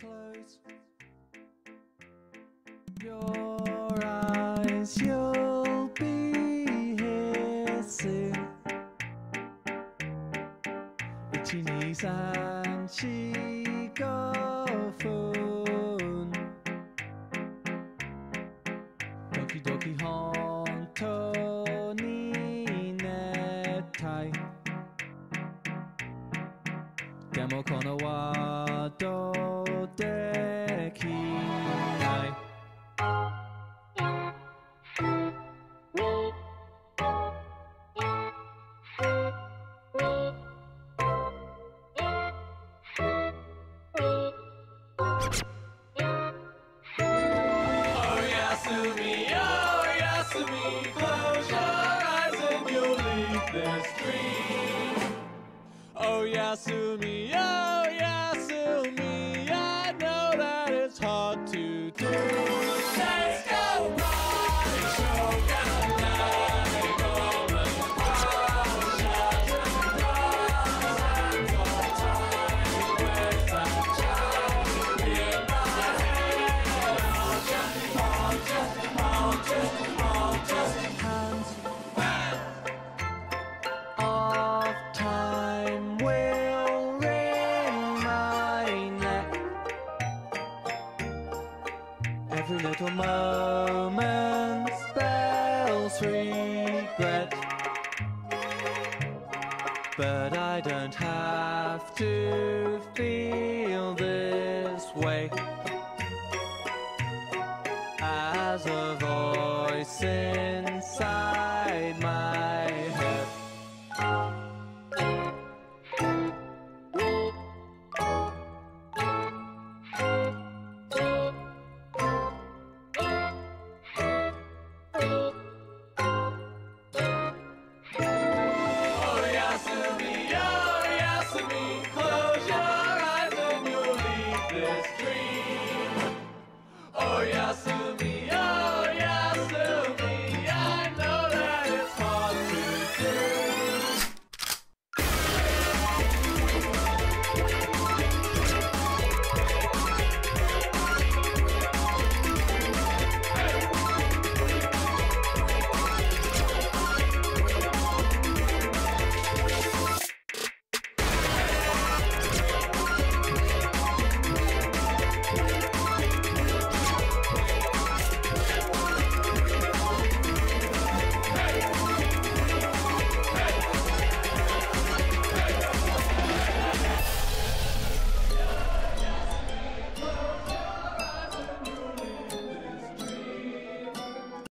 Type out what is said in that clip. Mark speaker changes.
Speaker 1: Close your eyes, you'll be here soon. Itchy knees and cheek of. Doki doki honto ni netai. でもこのワード dream. Oh, お Every little moment spells regret. But I don't have to feel this way as a voice in 休み